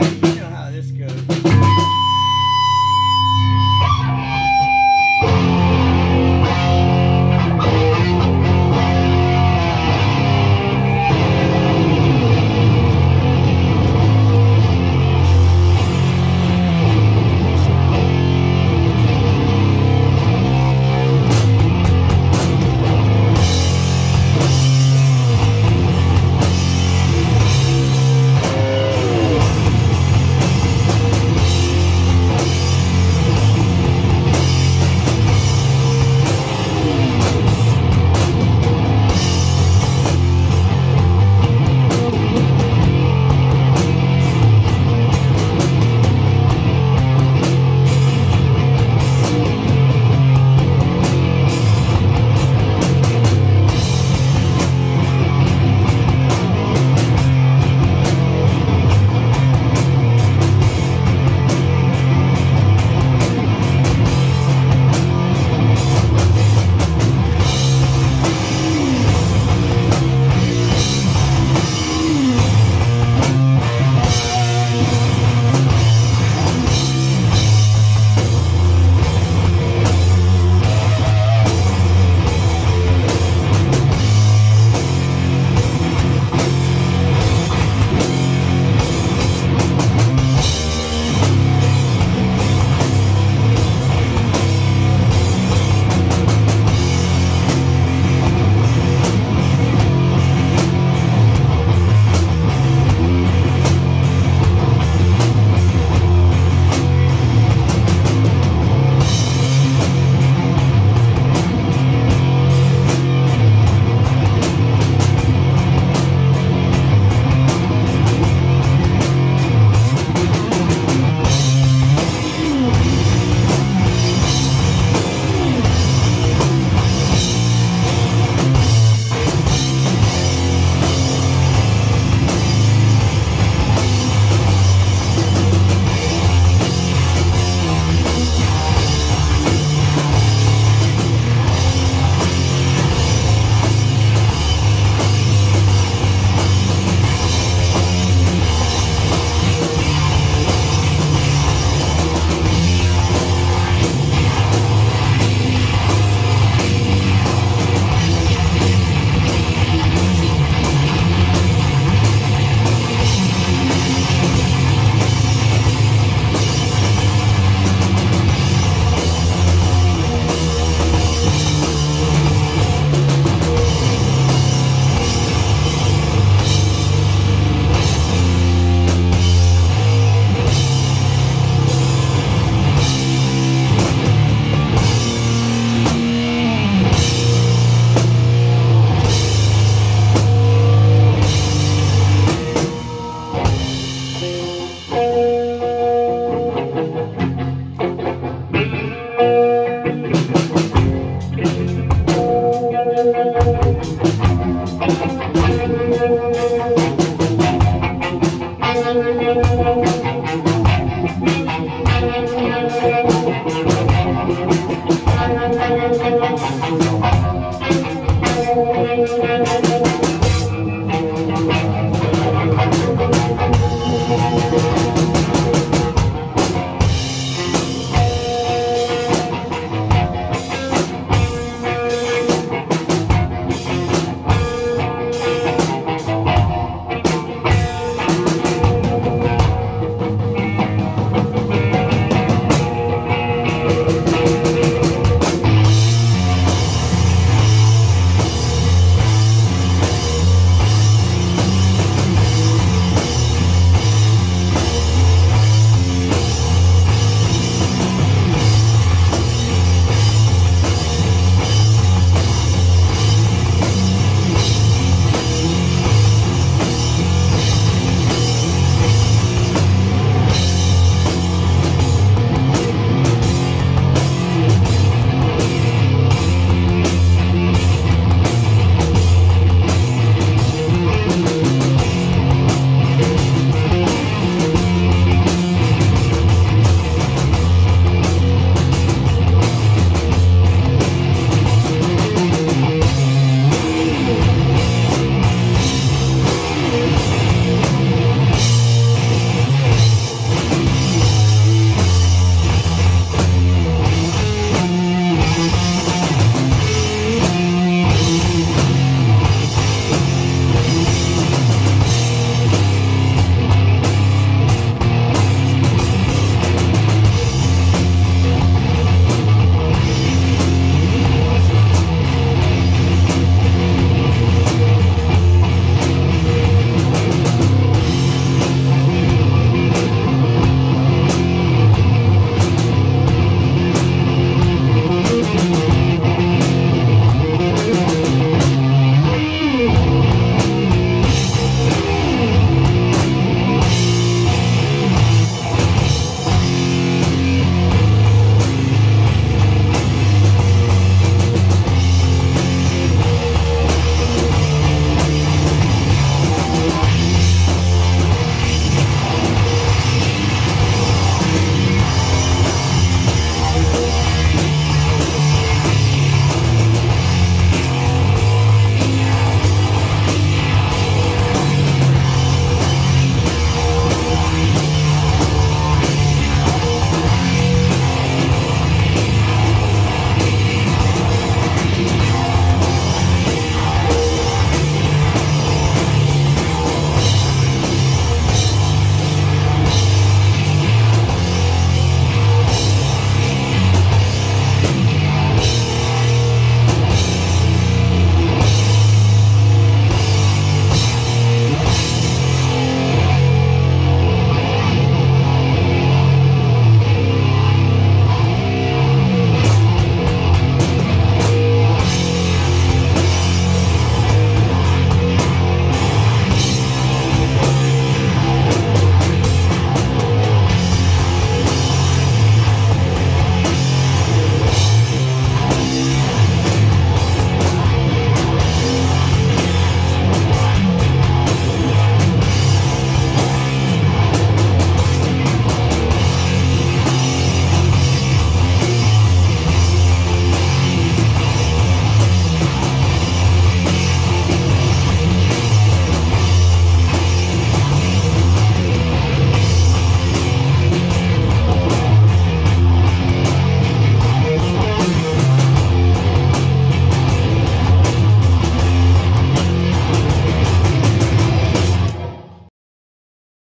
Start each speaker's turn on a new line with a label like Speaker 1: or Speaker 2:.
Speaker 1: life.